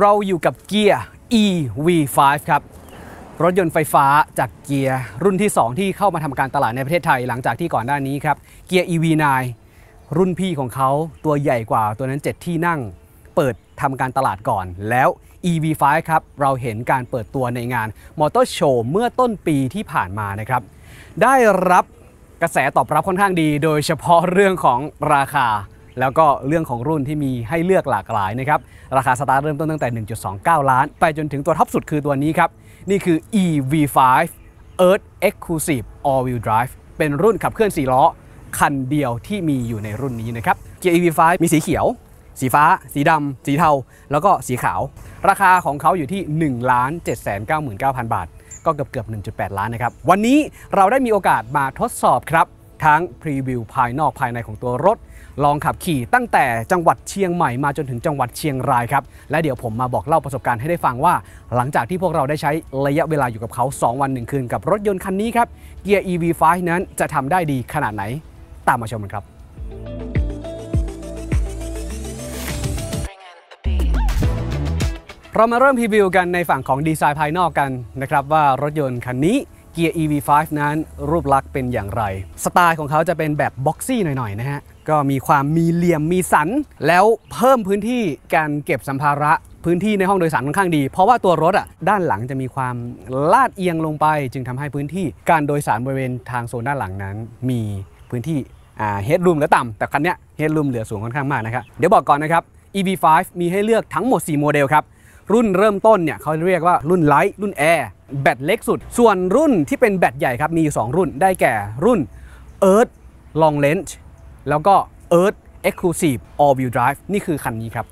เราอยู่กับเกียร์ EV5 ครับ รถยนต์ไฟฟ้าจากเกียร์รุ่นที่ 2 ที่เข้ามาทำการตลาดในประเทศไทยหลังจากที่ก่อนหน้านี้ครับ เกียร์ EV9 รุ่นพี่ของเขาตัวใหญ่กว่าตัวนั้น 7 ที่นั่ง เปิดทำการตลาดก่อนแล้ว EV5 ครับ เราเห็นการเปิดตัวในงานมอเตอร์โชว์เมื่อต้นปีที่ผ่านมานะครับ ได้รับกระแสตอบรับค่อนข้างดี โดยเฉพาะเรื่องของราคา แล้วก็เรื่องของรุ่นที่มีให้เลือกหลากหลายนะครับ ราคาสตาร์ทเริ่มต้นตั้งแต่ 1.29 ล้าน ไปจนถึงตัวท็อปสุดคือตัวนี้ครับ นี่คือ EV5 Earth Exclusive All Wheel Drive เป็นรุ่นขับเคลื่อน 4 ล้อ คันเดียวที่มีอยู่ในรุ่นนี้นะครับ เกียร์ EV5 มีสีเขียว สีฟ้า สีดำ สีเทา แล้วก็สีขาว ราคาของเขาอยู่ที่ 1 7 9 9 0 0 0 บาท ก็เกือบเกือบ 1.8 ล้านนะครับ วันนี้เราได้มีโอกาสมาทดสอบครับทั้งพรีวิวภายนอกภายในของตัวรถ ลองขับขี่ตั้งแต่จังหวัดเชียงใหม่มาจนถึงจังหวัดเชียงรายครับ และเดี๋ยวผมมาบอกเล่าประสบการณ์ให้ได้ฟังว่า หลังจากที่พวกเราได้ใช้ระยะเวลาอยู่กับเขา 2 วัน 1 คืนกับรถยนต์คันนี้ครับเกียร์ EV5 นั้นจะทำได้ดีขนาดไหน ตามมาชมกันครับเรามาเริ่มพรีวิวกันในฝั่งของดีไซน์ภายนอกกันนะครับว่ารถยนต์คันนี้ เกียร์ EV5 นั้นรูปลักษณ์เป็นอย่างไร สไตล์ของเขาจะเป็นแบบบ็อกซี่หน่อยๆนะฮะ ก็มีความมีเหลี่ยมมีสัน แล้วเพิ่มพื้นที่การเก็บสัมภาระพื้นที่ในห้องโดยสารค่อนข้างดี เพราะว่าตัวรถอะด้านหลังจะมีความลาดเอียงลงไป จึงทำให้พื้นที่การโดยสารบริเวณทางโซนด้านหลังนั้น มีพื้นที่เฮดรูมเหลือต่ำแต่คันเนี้ยเฮดรูมเหลือสูงค่อนข้างมากนะครับเดี๋ยวบอกก่อนนะครับ EV5 มีให้เลือกทั้งหมด 4 โมเดลครับ รุ่นเริ่มต้นเนี่ยเขาเรียกว่ารุ่น Light รุ่นแอร์แบตเล็กสุด ส่วนรุ่นที่เป็นแบตใหญ่ครับ มีอยู่ 2 รุ่นได้แก่รุ่น Earth Long Range แล้วก็ Earth Exclusive All Wheel Drive นี่คือคันนี้ครับ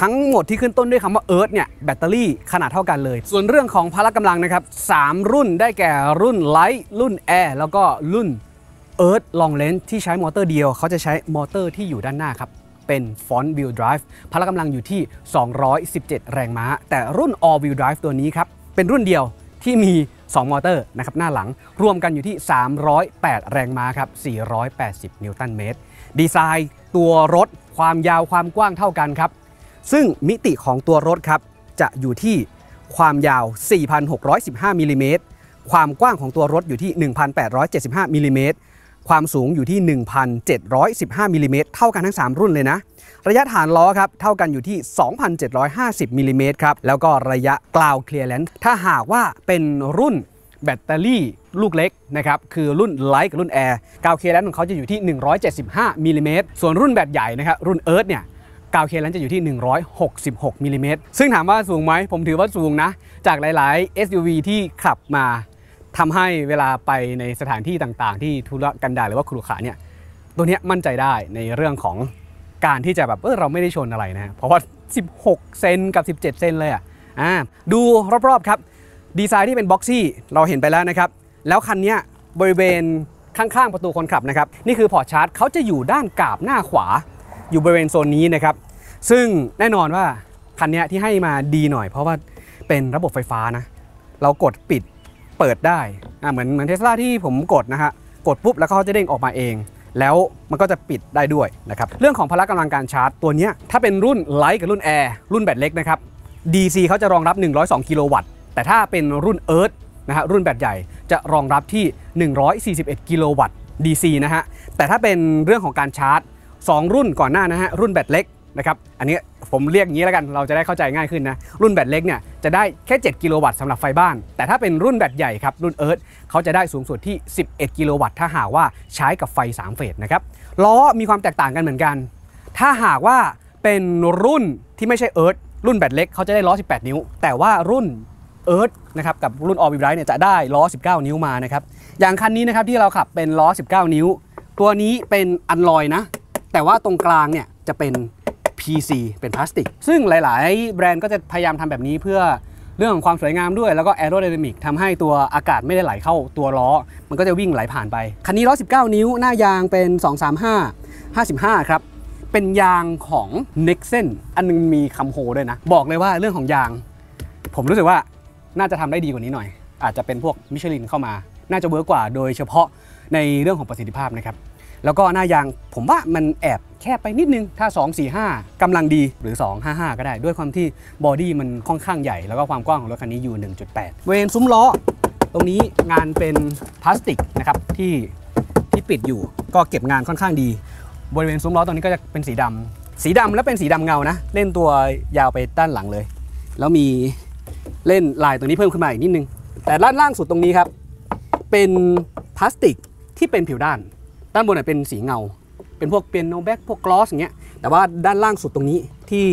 ทั้งหมดที่ขึ้นต้นด้วยคำว่า Earth เนี่ยแบตเตอรี่ขนาดเท่ากันเลย ส่วนเรื่องของพละกำลังนะครับ 3 รุ่นได้แก่รุ่น Light รุ่น Air แล้วก็รุ่น Earth Long Range ที่ใช้มอเตอร์เดียว เขาจะใช้มอเตอร์ที่อยู่ด้านหน้าครับ เป็น Front Wheel Drive พละกำลังอยู่ที่ 217 แรงม้า แต่รุ่น All Wheel Drive ตัวนี้ครับเป็นรุ่นเดียวที่มี 2 มอเตอร์นะครับหน้าหลังรวมกันอยู่ที่ 308 แรงม้าครับ 480 นิวตันเมตร ดีไซน์ตัวรถความยาวความกว้างเท่ากันครับ ซึ่งมิติของตัวรถครับจะอยู่ที่ความยาว 4,615 มิลลิเมตร ความกว้างของตัวรถอยู่ที่ 1,875 มิลลิเมตร ความสูงอยู่ที่ 1,715มิลลิเมตรเท่ากันทั้ง 3 รุ่นเลยนะ ระยะฐานล้อครับเท่ากันอยู่ที่ 2,750มิลลิเมตรครับ แล้วก็ระยะ ground clearance ถ้าหากว่าเป็นรุ่นแบตเตอรี่ลูกเล็กนะครับคือรุ่น Light กับรุ่น Air ground clearance ของเขาจะอยู่ที่ 175มิลลิเมตรส่วนรุ่นแบตใหญ่นะครับรุ่น Earth เนี่ย ground clearance จะอยู่ที่ 166มิลลิเมตรซึ่งถามว่าสูงไหม ผมถือว่าสูงนะ จากหลาย ๆ SUV ที่ขับมา ทำให้เวลาไปในสถานที่ต่างๆ ที่ทุรกันดารหรือว่าขรุขระเนี่ยตัวเนี้ยมั่นใจได้ในเรื่องของการที่จะแบบเออเราไม่ได้ชนอะไรนะเพราะว่า 16 เซนกับ 17 เซนเลยอะอ่าดูรอบๆครับ ดีไซน์ที่เป็น boxy เราเห็นไปแล้วนะครับ แล้วคันนี้บริเวณข้างๆประตูคนขับนะครับ นี่คือ port ชาร์จเขาจะอยู่ด้านแก้มหน้าขวา อยู่บริเวณโซนนี้นะครับ ซึ่งแน่นอนว่าคันนี้ที่ให้มาดีหน่อย เพราะว่าเป็นระบบไฟฟ้านะ เรากดปิด เปิดได้อ่าเหมือนเหมือนเทสลาที่ผมกดนะฮะกดปุ๊บแล้วเขาจะเด้งออกมาเอง แล้วมันก็จะปิดได้ด้วยนะครับเรื่องของพละกำลังการชาร์จตัวนี้ถ้าเป็นรุ่น Light กับรุ่นแอร์รุ่นแบตเล็กนะครับ DC เขาจะรองรับ 102 กิโลวัตต์ แต่ถ้าเป็นรุ่น Earth นะฮะรุ่นแบตใหญ่จะรองรับที่ 141 กิโลวัตต์ DC นะฮะแต่ถ้าเป็นเรื่องของการชาร์จ 2 รุ่นก่อนหน้านะฮะรุ่นแบตเล็ก นะครับอันนี้ผมเรียกอย่างนี้แล้วกันเราจะได้เข้าใจง่ายขึ้นนะ รุ่นแบตเล็กเนี่ยจะได้แค่ 7 กิโลวัตต์สำหรับไฟบ้าน แต่ถ้าเป็นรุ่นแบตใหญ่ครับ รุ่นเอิร์ธเขาจะได้สูงสุดที่ 11 กิโลวัตต์ถ้าหากว่าใช้กับไฟ 3 เฟสนะครับล้อมีความแตกต่างกันเหมือนกัน ถ้าหากว่าเป็นรุ่นที่ไม่ใช่เอิร์ธรุ่นแบตเล็กเขาจะได้ล้อ 18 นิ้ว แต่ว่ารุ่นเอิร์ธนะครับกับรุ่นออ l ิ h ไรเนี่ยจะได้ล้อ 19 นิ้วมานะครับอย่างคันนี้นะครับที่เราขับเป็นล้อ 19 นิ้ว ตัวนี้เป็นอันลอยนะแต่ว่าตรงกลางเนี่ยจะเป็น PC เป็นพลาสติก ซึ่งหลาย ๆ แบรนด์ก็จะพยายามทำแบบนี้เพื่อเรื่องของความสวยงามด้วยแล้วก็แอโร d y นามิกทำให้ตัวอากาศไม่ได้ไหลเข้าตัวล้อ มันก็จะวิ่งไหลผ่านไป คันนี้ล้อ19 นิ้วหน้ายางเป็น 235 55 ครับ เป็นยางของ Nexen อันนึงมีคำโฮด้วยนะ บอกเลยว่าเรื่องของยาง ผมรู้สึกว่าน่าจะทำได้ดีกว่านี้หน่อย อาจจะเป็นพวกมิชลินเข้ามา น่าจะ work กว่าโดยเฉพาะในเรื่องของประสิทธิภาพนะครับแล้วก็หน้ายางผมว่ามันแอบ แคบไปนิดนึง ถ้า 245กำลังดีหรือ 255 ก็ได้ ด้วยความที่ body มันค่อนข้างใหญ่ แล้วก็ความกว้างของรถคันนี้อยู่ 1.8เมตร ซุ้มล้อ ตรงนี้งานเป็นพลาสติกนะครับที่ที่ปิดอยู่ ก็เก็บงานค่อนข้างดี บริเวณซุ้มล้อตรงนี้ก็จะเป็นสีดำสีดำแล้วเป็นสีดำเงานะ เล่นตัวยาวไปด้านหลังเลย แล้วมีเล่นลายตัวนี้เพิ่มขึ้นมาอีกนิดนึง แต่ด้านล่างสุดตรงนี้ครับ เป็นพลาสติกที่เป็นผิวด้าน ด้านบนนะเป็นสีเงา เป็นพวกเปียโนแบ็กพวกกลอสอย่างเงี้ยแต่ว่าด้านล่างสุดตรงนี้ที่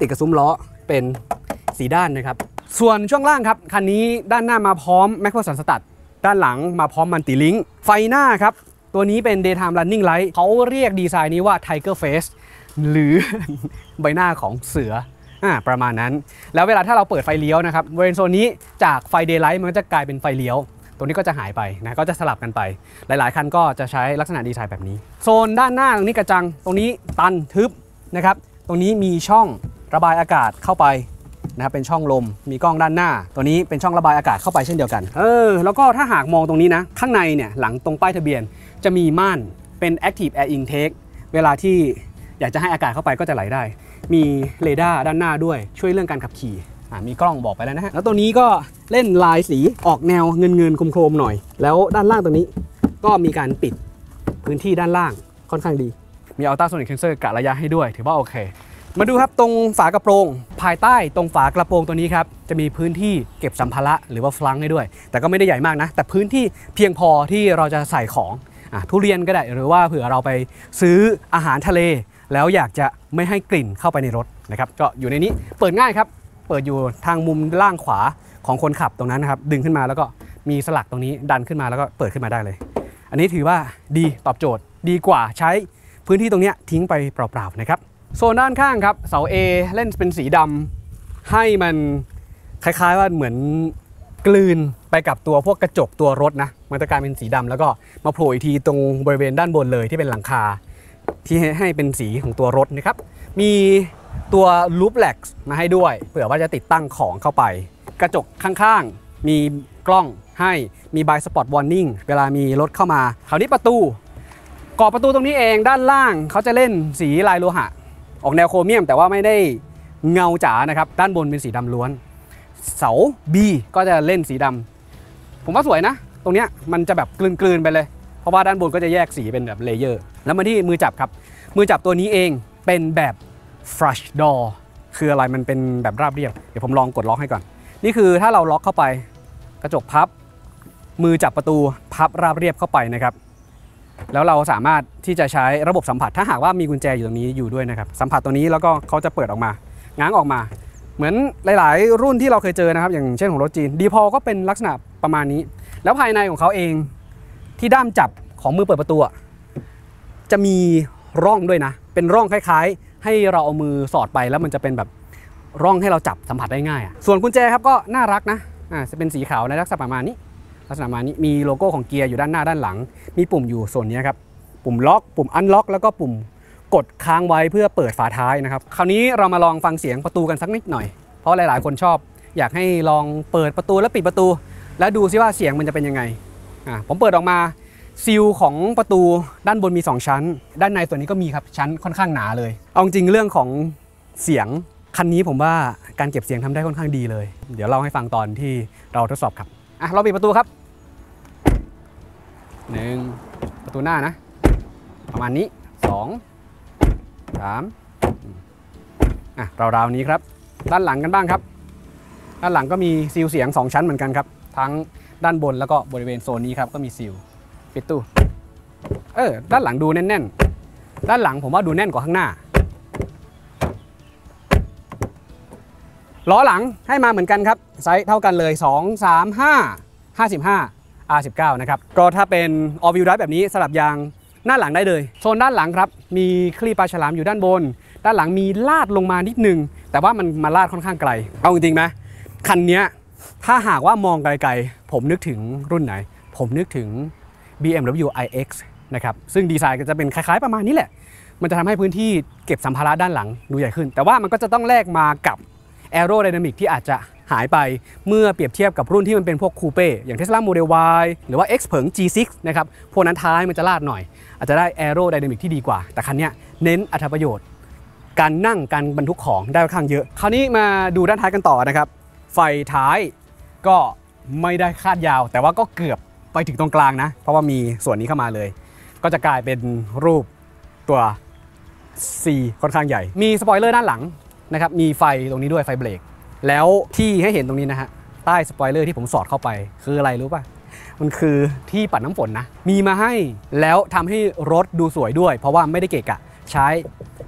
ติดกับซุ้มล้อเป็นสีด้านนะครับ ส่วนช่วงล่างครับ คันนี้ด้านหน้ามาพร้อมแมคโครสันสตัดด้านหลังมาพร้อมมันติลิงไฟหน้าครับ ตัวนี้เป็น daytime running light เขาเรียกดีไซน์นี้ว่า tiger face หรือใบหน้าของเสืออ่าประมาณนั้น แล้วเวลาถ้าเราเปิดไฟเลี้ยวนะครับบริเวณโซนนี้จากไฟ daylight มันจะกลายเป็นไฟเลี้ยว ตรงนี้ก็จะหายไปนะก็จะสลับกันไป หลาย ๆ คันก็จะใช้ลักษณะดีไซน์แบบนี้ โซนด้านหน้าตรงนี้กระจัง ตรงนี้ตันทึบนะครับ ตรงนี้มีช่องระบายอากาศเข้าไปนะครับเป็นช่องลมมีกล้องด้านหน้า ตัวนี้เป็นช่องระบายอากาศเข้าไปเช่นเดียวกัน เออ แล้วก็ถ้าหากมองตรงนี้นะ ข้างในเนี่ยหลังตรงป้ายทะเบียน จะมีม่านเป็น active air intake เวลาที่อยากจะให้อากาศเข้าไปก็จะไหลได้ มีเรดาร์ด้านหน้าด้วยช่วยเรื่องการขับขี่ มีกล้องบอกไปแล้วนะฮะแล้วตัวนี้ก็เล่นลายสีออกแนวเงินเงิน chrome ๆหน่อย แล้วด้านล่างตรงนี้ก็มีการปิดพื้นที่ด้านล่างค่อนข้างดี มี ultrasonic sensor กะระยะให้ด้วย ถือว่าโอเค มาดูครับตรงฝากระโปรง ภายใต้ตรงฝากระโปรงตัวนี้ครับ จะมีพื้นที่เก็บสัมภาระหรือว่า frunk ให้ด้วย แต่ก็ไม่ได้ใหญ่มากนะ แต่พื้นที่เพียงพอที่เราจะใส่ของอทุเรียนก็ได้หรือว่าเผื่อเราไปซื้ออาหารทะเล แล้วอยากจะไม่ให้กลิ่นเข้าไปในรถนะครับก็อยู่ในนี้เปิดง่ายครับ เปิดอยู่ทางมุมล่างขวาของคนขับตรงนั้นนะครับ ดึงขึ้นมาแล้วก็มีสลักตรงนี้ดันขึ้นมาแล้วก็เปิดขึ้นมาได้เลย อันนี้ถือว่าดีตอบโจทย์ดีกว่าใช้พื้นที่ตรงนี้ทิ้งไปเปล่าๆนะครับโซนด้านข้างครับเสา A เล่นเป็นสีดำให้มันคล้ายๆว่าเหมือนกลืนไปกับตัวพวกกระจกตัวรถนะมันจะกลายเป็นสีดำแล้วก็มาโผล่อีกทีตรงบริเวณด้านบนเลยที่เป็นหลังคา ที่ให้เป็นสีของตัวรถนะครับ มี ตัว roof rack มาให้ด้วย เผื่อว่าจะติดตั้งของเข้าไป กระจกข้างๆ มีกล้องให้มี blind spot warning เวลามีรถเข้ามาคราวนี้ประตูกรอบประตูตรงนี้เองด้านล่างเขาจะเล่นสีลายโลหะ ออกแนวโครเมียม แต่ว่าไม่ได้เงาจ๋านะครับ ด้านบนเป็นสีดำล้วน เสา B ก็จะเล่นสีดำผมว่าสวยนะ ตรงเนี้ยมันจะแบบกลืนๆไปเลย เพราะว่าด้านบนก็จะแยกสีเป็นแบบเลเยอร์ แล้วมาที่มือจับครับ มือจับตัวนี้เองเป็นแบบ flush door คืออะไรมันเป็นแบบราบเรียบ เดี๋ยวผมลองกดล็อกให้ก่อน นี่คือถ้าเราล็อกเข้าไปกระจกพับ มือจับประตูพับราบเรียบเข้าไปนะครับ แล้วเราสามารถที่จะใช้ระบบสัมผัส ถ้าหากว่ามีกุญแจอยู่ตรงนี้อยู่ด้วยนะครับ สัมผัสตัวนี้แล้วก็เขาจะเปิดออกมา ง้างออกมา เหมือนหลาย ๆ รุ่นที่เราเคยเจอนะครับ อย่างเช่นของรถจีนดีพอก็เป็นลักษณะประมาณนี้ แล้วภายในของเขาเองที่ด้ามจับของมือเปิดประตูจะมีร่องด้วยนะ เป็นร่องคล้าย ๆ ให้เราเอามือสอดไปแล้วมันจะเป็นแบบร่องให้เราจับสัมผัสได้ง่ายอะส่วนกุญแจครับก็น่ารักนะอ่าจะเป็นสีขาวในลักษณะประมาณนี้ ลักษณะประมาณนี้มีโลโก้ของเกียร์อยู่ด้านหน้าด้านหลัง มีปุ่มอยู่ส่วนนี้ครับปุ่มล็อกปุ่มอันล็อก แล้วก็ปุ่มกดค้างไว้เพื่อเปิดฝาท้ายนะครับคราวนี้เรามาลองฟังเสียงประตูกันสักนิดหน่อย เพราะหลาย ๆ คนชอบ อยากให้ลองเปิดประตูแล้วปิดประตู แล้วดูซิว่าเสียงมันจะเป็นยังไงอ่าผมเปิดออกมา ซีลของประตูด้านบนมี 2 ชั้น ด้านในส่วนนี้ก็มีครับชั้นค่อนข้างหนาเลย เอาจริงเรื่องของเสียงคันนี้ผมว่าการเก็บเสียงทำได้ค่อนข้างดีเลย เดี๋ยวเล่าให้ฟังตอนที่เราทดสอบครับอะเราปิดประตูครับหนึ่งประตูหน้านะ ประมาณนี้สองสามอืมอะราวๆนี้ครับ ด้านหลังกันบ้างครับ ด้านหลังก็มีซีลเสียง 2 ชั้นเหมือนกันครับ ทั้งด้านบนแล้วก็บริเวณโซนนี้ครับก็มีซีล ปิดตู้ เออ ด้านหลังดูแน่นๆ ด้านหลังผมว่าดูแน่นกว่าข้างหน้า ล้อหลังให้มาเหมือนกันครับ ไซส์เท่ากันเลย 2 3 5 55 R19 นะครับ ก็ถ้าเป็น all wheel drive แบบนี้สลับยางหน้าหลังได้เลย โซนด้านหลังครับ มีคลีปลาฉลามอยู่ด้านบน ด้านหลังมีลาดลงมานิดนึง แต่ว่ามันมาลาดค่อนข้างไกล เอาจริงๆไหมคันนี้ถ้าหากว่ามองไกลๆ ผมนึกถึงรุ่นไหน ผมนึกถึง BMW iX นะครับซึ่งดีไซน์ก็จะเป็นคล้ายๆประมาณนี้แหละ มันจะทำให้พื้นที่เก็บสัมภาระด้านหลังดูใหญ่ขึ้น แต่ว่ามันก็จะต้องแลกมากับแอโรไดนามิกที่อาจจะหายไปเมื่อเปรียบเทียบกับรุ่นที่มันเป็นพวกคูเป้อย่าง Tesla Model Y หรือว่า X เผิง G6 นะครับพวกนั้นท้ายมันจะลาดหน่อย อาจจะได้ Aero Dynamic ที่ดีกว่า แต่คันนี้เน้นอัตประโยชน์ การนั่งการบรรทุกของได้ค่อนข้างเยอะ คราวนี้มาดูด้านท้ายกันต่อนะครับไฟท้ายก็ไม่ได้คาดยาว แต่ว่าก็เกือบ ไปถึงตรงกลางนะ เพราะว่ามีส่วนนี้เข้ามาเลย ก็จะกลายเป็นรูปตัว C ค่อนข้างใหญ่ มีสปอยเลอร์ด้านหลังนะครับ มีไฟตรงนี้ด้วยไฟเบรก แล้วที่ให้เห็นตรงนี้นะฮะ ใต้สปอยเลอร์ที่ผมสอดเข้าไป คืออะไรรู้ป่ะ มันคือที่ปัดน้ำฝนนะ มีมาให้แล้วทำให้รถดูสวยด้วย เพราะว่าไม่ได้เกะกะ ใช้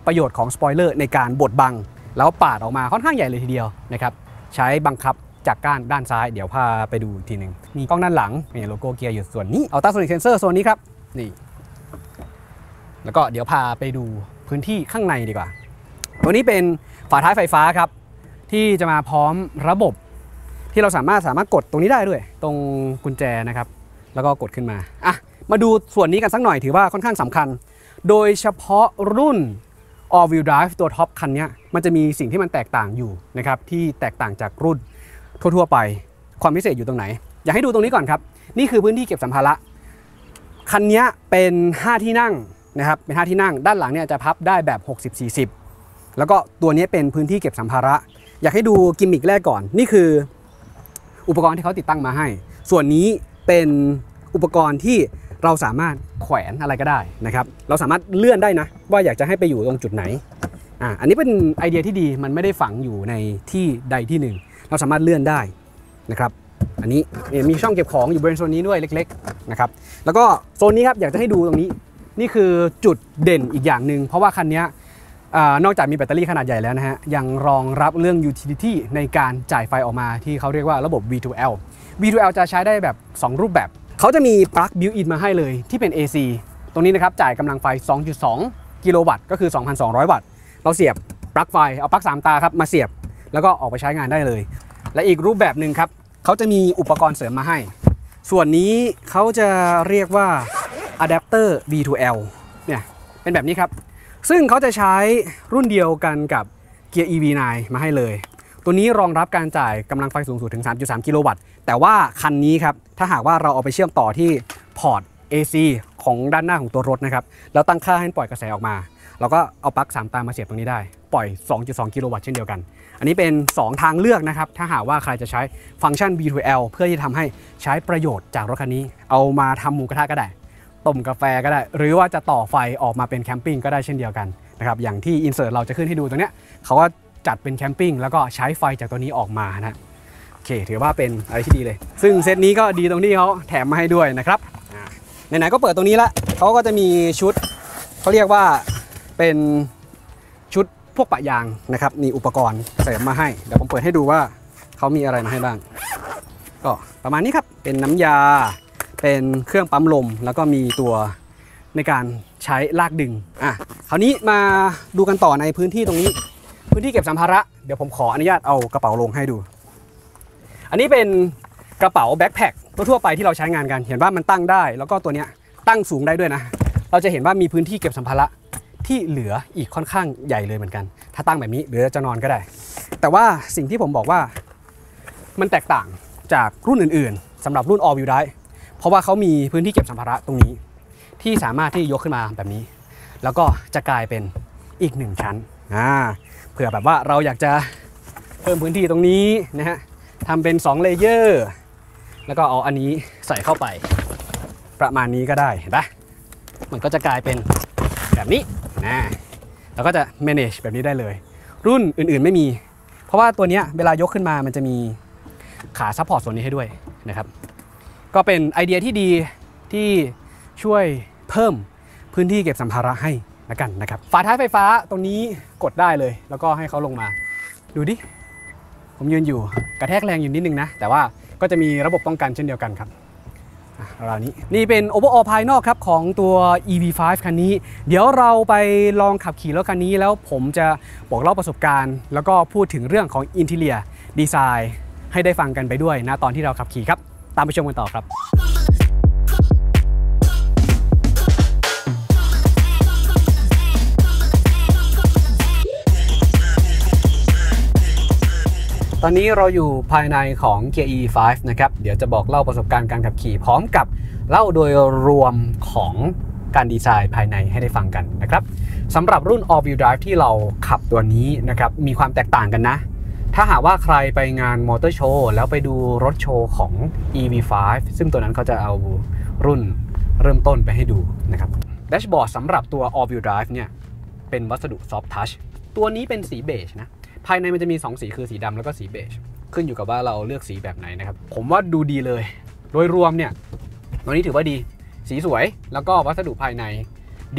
ประโยชน์ของสปอยเลอร์ในการบดบัง แล้วปัดออกมาค่อนข้างใหญ่เลยทีเดียวนะครับ ใช้บังคับ จากก้านด้านซ้ายเดี๋ยวพาไปดูอีกทีหนึ่งมีกล้องด้านหลังมีโลโก้ KIA อยู่ส่วนนี้เอ ultrasonic sensor โซนนี้ครับนี่แล้วก็เดี๋ยวพาไปดูพื้นที่ข้างในดีกว่า ตัวนี้เป็นฝาท้ายไฟฟ้าครับ ที่จะมาพร้อมระบบที่เราสามารถสามารถกดตรงนี้ได้ด้วย ตรงกุญแจนะครับ แล้วก็กดขึ้นมาอะมาดูส่วนนี้กันสักหน่อยถือว่าค่อนข้างสำคัญ โดยเฉพาะรุ่น all wheel drive ตัวท็อปคันนี้มันจะมีสิ่งที่มันแตกต่างอยู่นะครับที่แตกต่างจากรุ่น ทั่วๆไป ความพิเศษอยู่ตรงไหน อยากให้ดูตรงนี้ก่อนครับ นี่คือพื้นที่เก็บสัมภาระคันนี้เป็น 5 ที่นั่งนะครับเป็น 5 ที่นั่ง ด้านหลังเนี่ยจะพับได้แบบ 60-40 แล้วก็ตัวนี้เป็นพื้นที่เก็บสัมภาระ อยากให้ดูกิมมิกแรกก่อน นี่คือ อุปกรณ์ที่เขาติดตั้งมาให้ ส่วนนี้เป็นอุปกรณ์ที่เราสามารถแขวนอะไรก็ได้นะครับ เราสามารถเลื่อนได้นะ ว่าอยากจะให้ไปอยู่ตรงจุดไหนอ่าอันนี้เป็นไอเดียที่ดีมันไม่ได้ฝังอยู่ในที่ใดที่หนึ่ง เราสามารถเลื่อนได้นะครับอันนี้มีช่องเก็บของอยู่บริเวณโซนนี้ด้วยเล็กๆนะครับแล้วก็โซนนี้ครับอยากจะให้ดูตรงนี้นี่คือจุดเด่นอีกอย่างหนึ่งเพราะว่าคันนี้นอกจากมีแบตเตอรี่ขนาดใหญ่แล้วนะฮะยังรองรับเรื่อง utility ในการจ่ายไฟออกมาที่เขาเรียกว่าระบบ V2L V2L จะใช้ได้แบบ 2 รูปแบบ เขาจะมีปลั๊ก built-in มาให้เลยที่เป็น AC ตรงนี้นะครับจ่ายกำลังไฟ 2.2 กิโลวัตต์ก็คือ 2,200 วัตต์ เราเสียบปลั๊กไฟเอาปลั๊ก3ตาครับมาเสียบ แล้วก็ออกไปใช้งานได้เลย และอีกรูปแบบหนึ่งครับเขาจะมีอุปกรณ์เสริมมาให้ ส่วนนี้เขาจะเรียกว่า adapter V2L เนี่ยเป็นแบบนี้ครับ ซึ่งเขาจะใช้รุ่นเดียวกันกับเกียร์ EV9 มาให้เลย ตัวนี้รองรับการจ่ายกำลังไฟสูงสุดถึง 3.3 กิโลวัตต์ แต่ว่าคันนี้ครับ ถ้าหากว่าเราเอาไปเชื่อมต่อที่พอร์ต AC ของด้านหน้าของตัวรถนะครับ แล้วตั้งค่าให้ปล่อยกระแสออกมา เราก็เอาปลั๊ก3ตามาเสียบตรงนี้ได้ ปล่อย 2.2 กิโลวัตต์เช่นเดียวกัน อันนี้เป็น 2 ทางเลือกนะครับ ถ้าหากว่าใครจะใช้ฟังก์ชัน V2L เพื่อที่ทำให้ใช้ประโยชน์จากรถคันนี้ เอามาทำหมูกระทะก็ได้ ต้มกาแฟก็ได้ หรือว่าจะต่อไฟออกมาเป็นแคมปิ้งก็ได้เช่นเดียวกันนะครับ อย่างที่อินเสิร์ตเราจะขึ้นให้ดูตรงเนี้ยเขาก็จัดเป็นแคมปิ้งแล้วก็ใช้ไฟจากตัวนี้ออกมานะโอเคถือว่าเป็นอะไรที่ดีเลย ซึ่งเซตนี้ก็ดีตรงที่เขาแถมมาให้ด้วยนะครับไหนๆก็เปิดตรงนี้ละเขาก็จะมีชุดเขาเรียกว่า เป็นชุดพวกปะยางนะครับ มีอุปกรณ์เสริมมาให้ เดี๋ยวผมเปิดให้ดูว่าเขามีอะไรมาให้บ้าง ก็ประมาณนี้ครับ เป็นน้ำยา เป็นเครื่องปั๊มลม แล้วก็มีตัวในการใช้ลากดึง อะ คราวนี้มาดูกันต่อในพื้นที่ตรงนี้ พื้นที่เก็บสัมภาระ เดี๋ยวผมขออนุญาตเอากระเป๋าลงให้ดู อันนี้เป็นกระเป๋าแบ็คแพคทั่วไปที่เราใช้งานกัน เห็นว่ามันตั้งได้ แล้วก็ตัวเนี้ยตั้งสูงได้ด้วยนะ เราจะเห็นว่ามีพื้นที่เก็บสัมภาระ ที่เหลืออีกค่อนข้างใหญ่เลยเหมือนกัน ถ้าตั้งแบบนี้หรือจะนอนก็ได้ แต่ว่าสิ่งที่ผมบอกว่ามันแตกต่างจากรุ่นอื่นๆสำหรับรุ่น all wheel drive เพราะว่าเขามีพื้นที่เก็บสัมภาระตรงนี้ ที่สามารถที่ยกขึ้นมาแบบนี้ แล้วก็จะกลายเป็นอีกหนึ่งชั้นอ่าเผื่อแบบว่าเราอยากจะเพิ่มพื้นที่ตรงนี้นะฮะทำเป็น2 layer แล้วก็เอาอันนี้ใส่เข้าไป ประมาณนี้ก็ได้เห็นปะมันก็จะกลายเป็นแบบนี้ นะแล้วก็จะ manage แบบนี้ได้เลย รุ่นอื่นๆไม่มี เพราะว่าตัวนี้เวลายกขึ้นมามันจะมีขา support ส่วนนี้ให้ด้วยนะครับ ก็เป็นไอเดียที่ดีที่ช่วยเพิ่มพื้นที่เก็บสัมภาระให้ละกันนะครับ ฝาท้ายไฟฟ้าตรงนี้กดได้เลย แล้วก็ให้เขาลงมา ดูดิ ผมยืนอยู่กระแทกแรงอยู่นิดนึงนะ แต่ว่าก็จะมีระบบป้องกันเช่นเดียวกันครับ ราวนี้นี่เป็น overall ภายนอกครับของตัว EV5 คันนี้ เดี๋ยวเราไปลองขับขี่รถคันนี้ แล้วผมจะบอกเล่าประสบการณ์ แล้วก็พูดถึงเรื่องของอินเทเลียดีไซน์ให้ได้ฟังกันไปด้วยนะตอนที่เราขับขี่ครับ ตามไปชมกันต่อครับ ตอนนี้เราอยู่ภายในของ Gear E5 นะครับ เดี๋ยวจะบอกเล่าประสบการณ์การขับขี่พร้อมกับเล่าโดยรวมของการดีไซน์ภายในให้ได้ฟังกันนะครับสำหรับรุ่น All Wheel Drive ที่เราขับตัวนี้นะครับ มีความแตกต่างกันนะ ถ้าหากว่าใครไปงานมอเตอร์โชว์แล้วไปดูรถโชว์ของ EV5 ซึ่งตัวนั้นเขาจะเอารุ่นเริ่มต้นไปให้ดูนะครับแดชบอร์ดสำหรับตัว All Wheel Drive เนี่ยเป็นวัสดุ Soft Touch ตัวนี้เป็นสีเบจนะ ภายในมันจะมี 2 สีคือสีดำแล้วก็สีเบจขึ้นอยู่กับว่าเราเลือกสีแบบไหนนะครับ ผมว่าดูดีเลย โดยรวมเนี่ยตัวนี้ถือว่าดี สีสวย แล้วก็วัสดุภายใน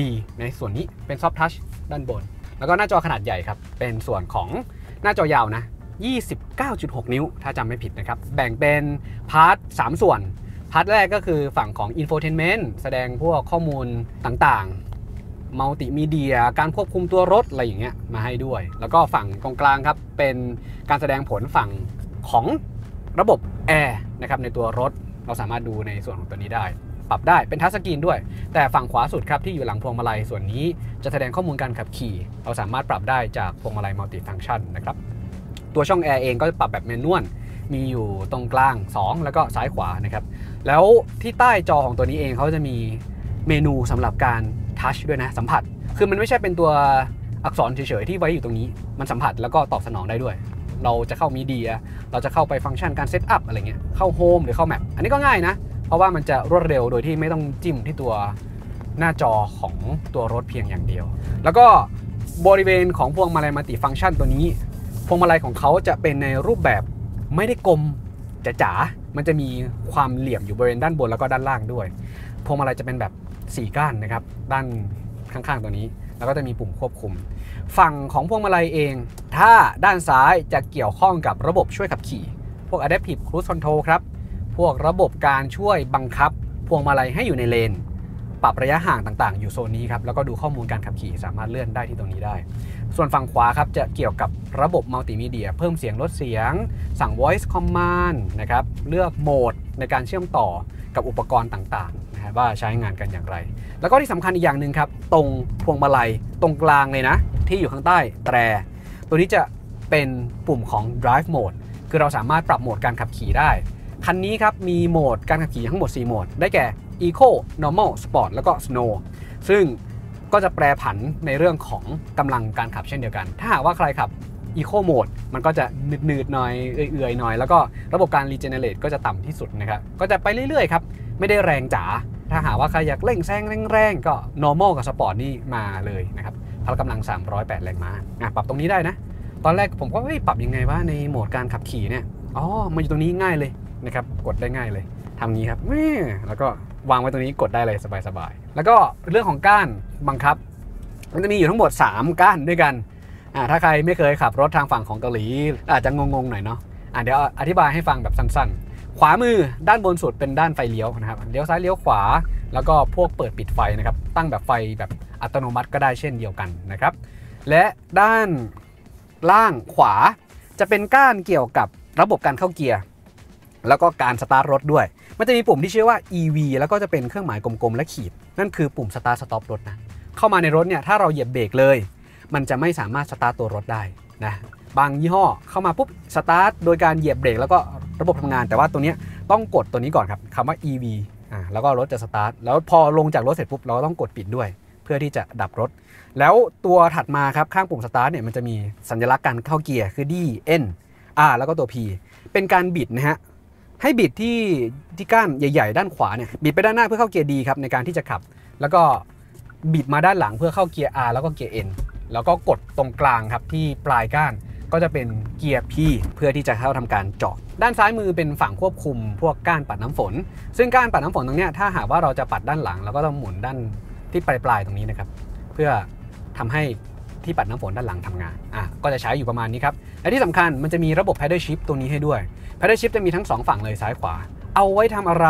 ดีในส่วนนี้เป็น soft touch ด้านบน แล้วก็หน้าจอขนาดใหญ่ครับ เป็นส่วนของหน้าจอยาวนะ 29.6 นิ้ว ถ้าจำไม่ผิดนะครับ แบ่งเป็น part 3 ส่วน part แรกก็คือฝั่งของ Infotainment แสดงพวกข้อมูลต่างๆ มัลติมีเดีย การควบคุมตัวรถอะไรอย่างเงี้ยมาให้ด้วย แล้วก็ฝั่งตรงกลางครับเป็นการแสดงผลฝั่งของระบบแอร์นะครับในตัวรถเราสามารถดูในส่วนของตัวนี้ได้ ปรับได้เป็นทัชสกรีนด้วย แต่ฝั่งขวาสุดครับที่อยู่หลังพวงมาลัยส่วนนี้ จะแสดงข้อมูลการขับขี่ เราสามารถปรับได้จากพวงมาลัยมัลติฟังก์ชันนะครับตัวช่องแอร์เองก็ปรับแบบแมนนวลมีอยู่ตรงกลาง 2 แล้วก็ซ้ายขวานะครับ แล้วที่ใต้จอของตัวนี้เองเขาจะมีเมนูสำหรับการ ทัชด้วยนะสัมผัส คือมันไม่ใช่เป็นตัวอักษรเฉยๆที่ไว้อยู่ตรงนี้ มันสัมผัสแล้วก็ตอบสนองได้ด้วย เราจะเข้ามีเดีย เราจะเข้าไปฟังก์ชันการเซตอัพอะไรเงี้ย เข้าโฮมหรือเข้าแมปอันนี้ก็ง่ายนะ เพราะว่ามันจะรวดเร็วโดยที่ไม่ต้องจิ้มที่ตัวหน้าจอของตัวรถเพียงอย่างเดียว แล้วก็บริเวณของพวงมาลัยมัลติฟังก์ชันตัวนี้ พวงมาลัยของเขาจะเป็นในรูปแบบไม่ได้กลมจ๋าๆมันจะมีความเหลี่ยมอยู่บริเวณด้านบนแล้วก็ด้านล่างด้วย พวงมาลัยจะเป็นแบบ 4 ก้านนะครับ ด้านข้างๆตัวนี้ แล้วก็จะมีปุ่มควบคุม ฝั่งของพวงมาลัยเอง ถ้าด้านซ้ายจะเกี่ยวข้องกับระบบช่วยขับขี่ พวก Adaptive Cruise Control ครับ พวกระบบการช่วยบังคับ พวงมาลัยให้อยู่ในเลน ปรับระยะห่างต่างๆ อยู่โซนนี้ครับ แล้วก็ดูข้อมูลการขับขี่สามารถเลื่อนได้ที่ตรงนี้ได้ ส่วนฝั่งขวาครับจะเกี่ยวกับระบบมัลติมีเดีย เพิ่มเสียงลดเสียง สั่ง voice command นะครับ เลือกโหมดในการเชื่อมต่อกับอุปกรณ์ต่างๆ ว่าใช้งานกันอย่างไร แล้วก็ที่สำคัญอีกอย่างหนึ่งครับ ตรงพวงมาลัยตรงกลางเลยนะ ที่อยู่ข้างใต้แตร ตัวนี้จะเป็นปุ่มของ drive mode คือเราสามารถปรับโหมดการขับขี่ได้ คันนี้ครับมีโหมดการขับขี่ทั้งหมด 4 โหมด ได้แก่ eco normal sport แล้วก็ snow ซึ่งก็จะแปรผันในเรื่องของกำลังการขับเช่นเดียวกัน ถ้าหากว่าใครขับ Eco Mode มันก็จะหนืดๆหน่อยเอื่อยๆหน่อย แล้วก็ระบบการ Regenerate ก็จะต่ำที่สุดนะครับ ก็จะไปเรื่อยๆครับ ไม่ได้แรงจ๋า ถ้าหากว่าใครอยากเร่งแซงแรงๆก็ Normal กับ Sport นี่มาเลยนะครับพละกำลัง 308 แรงม้าปรับตรงนี้ได้นะ ตอนแรกผมก็ปรับยังไงว่าในโหมดการขับขี่เนี่ยอ๋อมันอยู่ตรงนี้ง่ายเลยนะครับกดได้ง่ายเลยทำงี้ครับแล้วก็วางไว้ตรงนี้กดได้เลยสบายๆ แล้วก็เรื่องของก้านบังคับ มันจะมีอยู่ทั้งหมด 3 ก้านด้วยกันถ้าใครไม่เคยขับรถทางฝั่งของเกาหลีอาจจะงงๆหน่อยเนาะอ่าเดี๋ยวอธิบายให้ฟังแบบสั้นๆ ขวามือด้านบนสุดเป็นด้านไฟเลี้ยวนะครับเลี้ยวซ้ายเลี้ยวขวา แล้วก็พวกเปิดปิดไฟนะครับตั้งแบบไฟแบบอัตโนมัติก็ได้เช่นเดียวกันนะครับ และด้านล่างขวาจะเป็นก้านเกี่ยวกับระบบการเข้าเกียร์แล้วก็การสตาร์ทรถด้วย มันจะมีปุ่มที่ชื่อว่า EV แล้วก็จะเป็นเครื่องหมายกลมๆและขีด นั่นคือปุ่ม start stop รถนะเข้ามาในรถเนี่ยถ้าเราเหยียบเบรกเลย มันจะไม่สามารถสตาร์ทตัวรถได้นะบางยี่ห้อเข้ามาปุ๊บสตาร์ทโดยการเหยียบเบรกแล้วก็ ระบบทำงาน แต่ว่าตัวนี้ต้องกดตัวนี้ก่อนครับคำว่า EV อ่าแล้วก็รถจะสตาร์ทแล้วพอลงจากรถเสร็จปุ๊บเราต้องกดปิดด้วย เพื่อที่จะดับรถ แล้วตัวถัดมาครับข้างปุ่มสตาร์ทเนี่ยมันจะมีสัญลักษณ์การเข้าเกียร์คือ D N R แล้วก็ตัว P เป็นการบิดนะฮะให้บิดที่ที่ก้านใหญ่ ๆ ด้านขวาเนี่ยบิดไปด้านหน้าเพื่อเข้าเกียร์ดีครับในการที่จะขับ แล้วก็บิดมาด้านหลังเพื่อเข้าเกียร์ R แล้วก็เกียร์ N แล้วก็กดตรงกลางครับที่ปลายก้านก็จะเป็นเกียร์ P เพื่อที่จะเข้าทำการเจาะ ด้านซ้ายมือเป็นฝั่งควบคุมพวกก้านปัดน้ำฝน ซึ่งก้านปัดน้ำฝนตรงนี้ถ้าหากว่าเราจะปัดด้านหลังเราก็ต้องหมุนด้านที่ปลายปลายๆตรงนี้นะครับ เพื่อทำให้ที่ปัดน้ำฝนด้านหลังทำงาน อะ ก็จะใช้อยู่ประมาณนี้ครับ และที่สำคัญมันจะมีระบบ paddle shift ตัวนี้ให้ด้วย paddle shift จะมีทั้ง 2 ฝั่งเลยซ้ายขวา เอาไว้ทำอะไร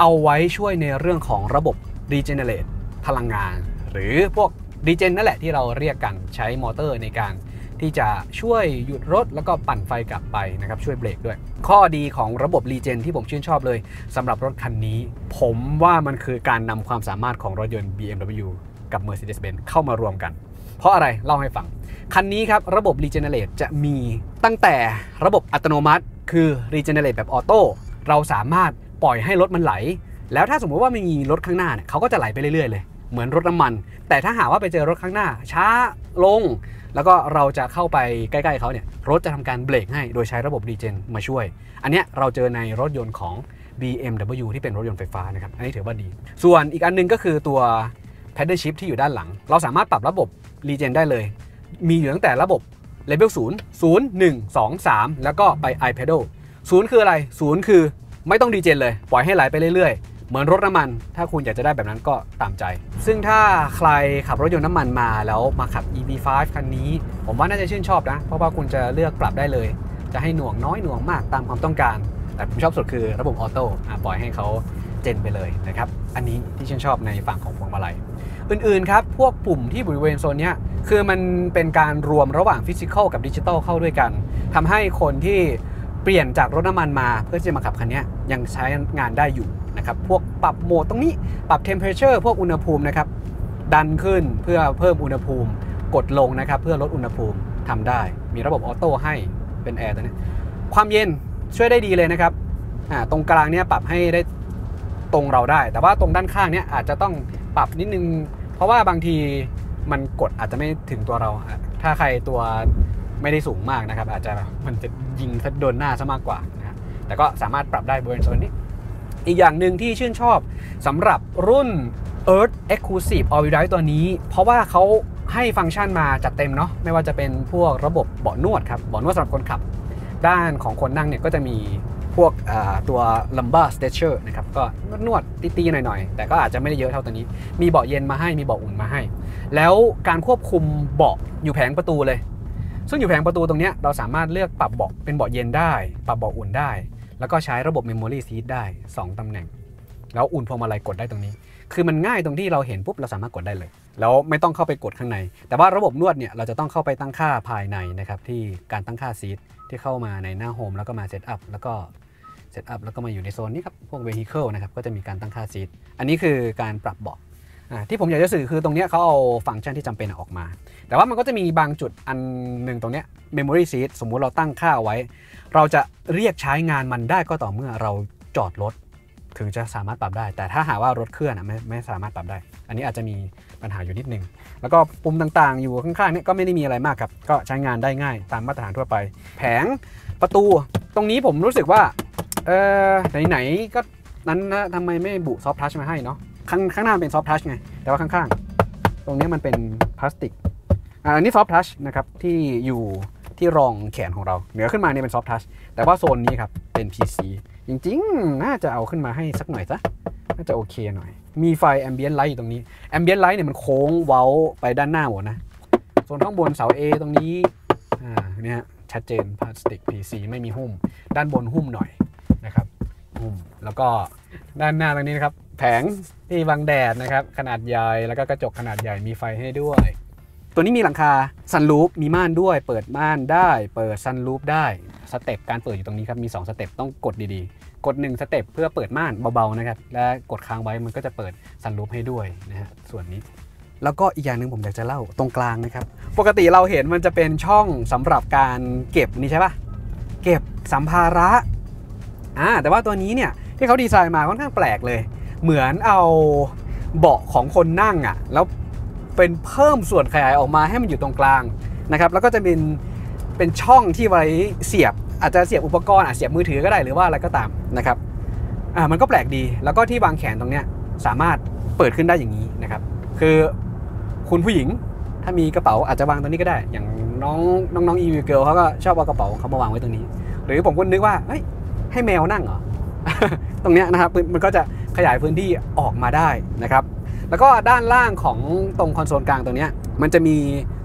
เอาไว้ช่วยในเรื่องของระบบ regenerate พลังงาน หรือพวก regen นั่นแหละที่เราเรียกกันใช้มอเตอร์ในการ ที่จะช่วยหยุดรถแล้วก็ปั่นไฟกลับไปนะครับช่วยเบรกด้วย ข้อดีของระบบ regen ที่ผมชื่นชอบเลยสำหรับรถคันนี้ ผมว่ามันคือการนำความสามารถของรถยนต์ BMW กับ Mercedes-Benz เข้ามารวมกัน เพราะอะไรเล่าให้ฟัง คันนี้ครับระบบ Regenerate จะมีตั้งแต่ระบบอัตโนมัติ คือ Regenerate แบบออโต้เราสามารถปล่อยให้รถมันไหล แล้วถ้าสมมติว่าไม่มีรถข้างหน้าเนี่ยเขาก็จะไหลไปเรื่อยๆเลย เหมือนรถน้ำมัน แต่ถ้าหากว่าไปเจอรถข้างหน้า ช้าลง แล้วก็เราจะเข้าไปใกล้ๆเขาเนี่ยรถจะทำการเบรกให้โดยใช้ระบบดีเจนมาช่วย อันเนี้ยเราเจอในรถยนต์ของ BMW ที่เป็นรถยนต์ไฟฟ้านะครับ อันนี้ถือว่าดี ส่วนอีกอันนึงก็คือตัว pedal shift ที่อยู่ด้านหลัง เราสามารถปรับระบบ r e g e n ได้เลย มีอยู่ตั้งแต่ระบบ level 0 0 1 2 3 แล้วก็ไป iPedal 0 คืออะไร 0 คือไม่ต้องดีเจนเลย ปล่อยให้ไหลไปเรื่อยๆ เหมือนรถน้ำมัน ถ้าคุณอยากจะได้แบบนั้นก็ตามใจ ซึ่งถ้าใครขับรถยนต์น้ำมันมาแล้วมาขับ EV5 คันนี้ ผมว่าน่าจะชื่นชอบนะ เพราะว่าคุณจะเลือกปรับได้เลย จะให้หน่วงน้อยหน่วงมากตามความต้องการ แต่ผมชอบสุดคือระบบ auto ปล่อยให้เขา gen ไปเลยนะครับ อันนี้ที่ชื่นชอบในฝั่งของพวงมาลัย อื่นๆครับ พวกปุ่มที่บริเวณโซนนี้คือมันเป็นการรวมระหว่าง physical กับดิจิตอลเข้าด้วยกันทำให้คนที่ เปลี่ยนจากรถน้ำมันมาเพื่อที่จะมาขับคันนี้ยังใช้งานได้อยู่นะครับพวกปรับโหมดตรงนี้ปรับ temperature พวกอุณหภูมินะครับดันขึ้นเพื่อเพิ่มอุณหภูมิกดลงนะครับเพื่อลดอุณหภูมิทำได้ มีระบบออโต้ให้เป็นแอร์ตัวนี้ความเย็นช่วยได้ดีเลยนะครับตรงกลางเนี่ยปรับให้ได้ตรงเราได้ แต่ว่าตรงด้านข้างเนี่ยอาจจะต้องปรับนิดนึง เพราะว่าบางทีมันกดอาจจะไม่ถึงตัวเรา ถ้าใครตัว ไม่ได้สูงมากนะครับ อาจจะมันจะยิงโดนหน้าซะมากกว่านะแต่ก็สามารถปรับได้บริเวณโซนนี้ อีกอย่างหนึ่งที่ชื่นชอบสำหรับรุ่น Earth Exclusive All Wheel Drive ตัวนี้ เพราะว่าเขาให้ฟังก์ชันมาจัดเต็มเนาะไม่ว่าจะเป็นพวกระบบเบาะนวดครับเบาะนวดสำหรับคนขับ ด้านของคนนั่งเนี่ยก็จะมีพวกตัว lumbar stretcher นะครับก็นวดตีๆหน่อยๆ แต่ก็อาจจะไม่ได้เยอะเท่าตัวนี้ มีเบาะเย็นมาให้มีเบาะอุ่นมาให้ แล้วการควบคุมเบาะอยู่แผงประตูเลย ซึ่งอยู่แผงประตูตรงนี้เราสามารถเลือกปรับเบาะเป็นเบาะเย็นได้ ปรับเบาะอุ่นได้ แล้วก็ใช้ระบบ memory seat ได้ 2 ตำแหน่ง แล้วอุ่นพวงมาลัยกดได้ตรงนี้ คือมันง่ายตรงที่เราเห็นปุ๊บเราสามารถกดได้เลย แล้วไม่ต้องเข้าไปกดข้างใน แต่ว่าระบบนวดเนี่ยเราจะต้องเข้าไปตั้งค่าภายในนะครับที่การตั้งค่าซีทที่เข้ามาในหน้าโฮมแล้วก็มาเซตอัพแล้วก็เซตอัพแล้วก็มาอยู่ในโซนนี้ครับพวก vehicle นะครับก็จะมีการตั้งค่าซีทอันนี้คือการปรับเบาะ ที่ผมอยากจะสื่อคือตรงนี้เขาเอาฟังก์ชันที่จำเป็นออกมา แต่ว่ามันก็จะมีบางจุดอันหนึ่งตรงนี้ memory seat สมมุติเราตั้งค่าไว้ เราจะเรียกใช้งานมันได้ก็ต่อเมื่อเราจอดรถถึงจะสามารถปรับได้ แต่ถ้าหากว่ารถเคลื่อนไม่ไม่สามารถปรับได้ อันนี้อาจจะมีปัญหาอยู่นิดนึง แล้วก็ปุ่มต่างๆ อยู่ข้างๆนี่ก็ไม่ได้มีอะไรมากครับ ก็ใช้งานได้ง่ายตามมาตรฐานทั่วไป แผงประตูตรงนี้ผมรู้สึกว่าเออไหนๆก็นั้นนะทำไมไม่บุซอฟทัชมาให้เนาะ ข้างข้างหน้าเป็นซอฟทัชไง แต่ว่าข้างๆ ตรงนี้มันเป็นพลาสติก อันนี้ soft touch นะครับที่อยู่ที่รองแขนของเรา เหนือขึ้นมาเนี่ยเป็น soft touch แต่ว่าโซนนี้ครับเป็น PC จริงๆ น่าจะเอาขึ้นมาให้สักหน่อยซะน่าจะโอเคหน่อย มีไฟ ambient light อยู่ตรงนี้ ambient light เนี่ยมันโค้งเว้าไปด้านหน้าหมดนะ ส่วนข้างบนเสา A ตรงนี้ อ่าเนี่ยชัดเจนพลาสติก PC ไม่มีหุ้ม ด้านบนหุ้มหน่อย แล้วก็ด้านหน้าตรงนี้นะครับ แผงที่บังแดดนะครับ ขนาดใหญ่แล้วก็กระจกขนาดใหญ่มีไฟให้ด้วย ตัวนี้มีหลังคาซันรูฟมีม่านด้วย เปิดม่านได้ เปิดซันรูฟได้ step การเปิดอยู่ตรงนี้ครับมี 2 step ต้องกดดีๆ กด 1 step เพื่อเปิดม่านเบาๆนะครับและกดค้างไว้มันก็จะเปิดซันรูฟให้ด้วยนะฮะส่วนนี้แล้วก็อีกอย่างหนึ่งผมอยากจะเล่าตรงกลางนะครับ ปกติเราเห็นมันจะเป็นช่องสำหรับการเก็บนี่ใช่ปะเก็บสัมภาระ อ่าแต่ว่าตัวนี้เนี่ยที่เขาดีไซน์มาค่อนข้างแปลกเลย เหมือนเอาเบาะของคนนั่งอะ่ะแล้วเป็นเพิ่มส่วนขยายออกมาให้มันอยู่ตรงกลางนะครับแล้วก็จะเป็นเป็นช่องที่ไว้เสียบ อาจจะเสียบอุปกรณ์อาจเสียบมือถือก็ได้หรือว่าอะไรก็ตามนะครับอ่ามันก็แปลกดีแล้วก็ที่วางแขนตรงเนี้ยสามารถเปิดขึ้นได้อย่างนี้นะครับ คือคุณผู้หญิงถ้ามีกระเป๋าอาจจะวางตรงนี้ก็ได้ อย่างน้องน้องน้องอีวิวเกิลเขาก็ชอบเอากระเป๋าเขามาวางไว้ตรงนี้ หรือผมก็นึกว่าเฮ้ย ให้แมวนั่งเหรอ ตรงนี้นะครับมันก็จะขยายพื้นที่ออกมาได้นะครับ แล้วก็ด้านล่างของตรงคอนโซลกลางตรงนี้มันจะมี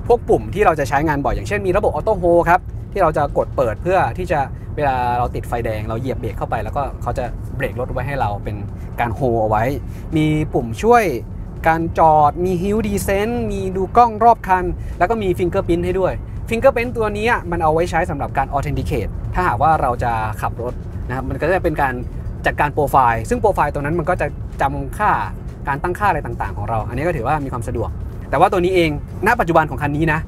พวกปุ่มที่เราจะใช้งานบ่อยอย่างเช่นมีระบบออโต้โฮครับที่เราจะกดเปิดเพื่อที่จะเวลาเราติดไฟแดง เราเหยียบเบรกเข้าไป แล้วก็เขาจะเบรกรถไว้ให้เราเป็นการโฮเอาไว้ มีปุ่มช่วยการจอดมี hill descent มีดูกล้องรอบคัน แล้วก็มี fingerprint ให้ด้วย fingerprint ตัวนี้มันเอาไว้ใช้สำหรับการ authenticate ถ้าหากว่าเราจะขับรถ นะครับมันก็จะเป็นการจัดการโปรไฟล์ ซึ่งโปรไฟล์ตัวนั้นมันก็จะจำค่าการตั้งค่าอะไรต่างๆ ของเรา อันนี้ก็ถือว่ามีความสะดวก แต่ว่าตัวนี้เอง ณ ปัจจุบันของคันนี้นะ